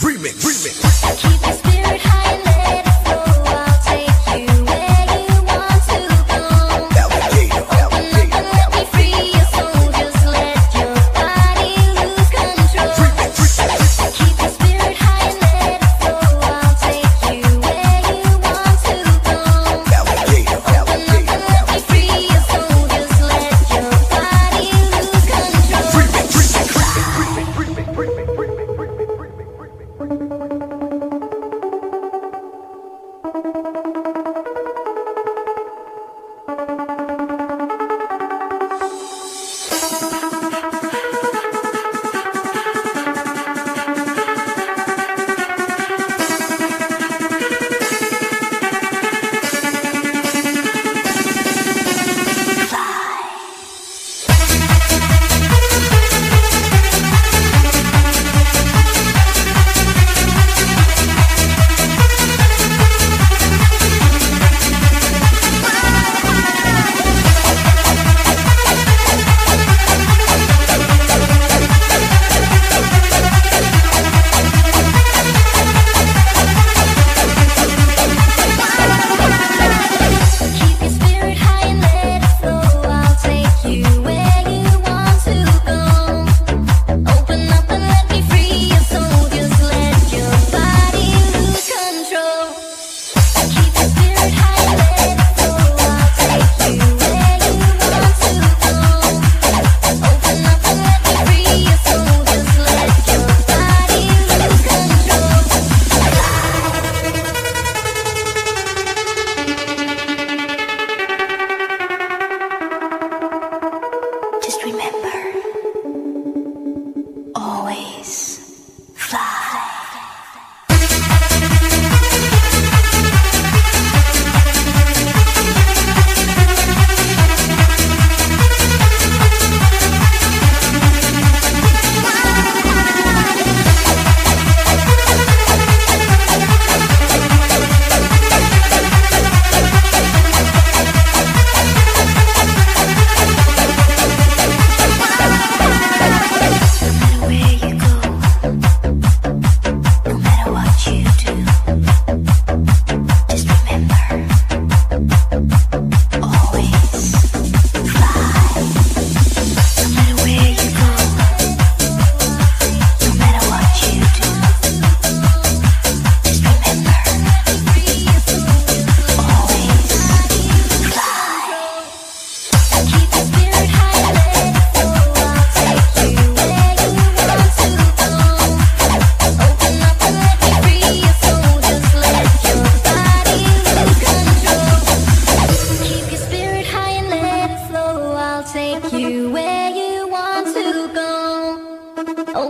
Remix. Remix. Keep the spirit high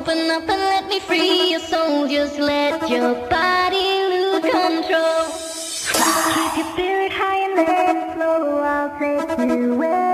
Open up and let me free your soul. Just let your body lose control. Keep your spirit high and let it flow. I'll take you where.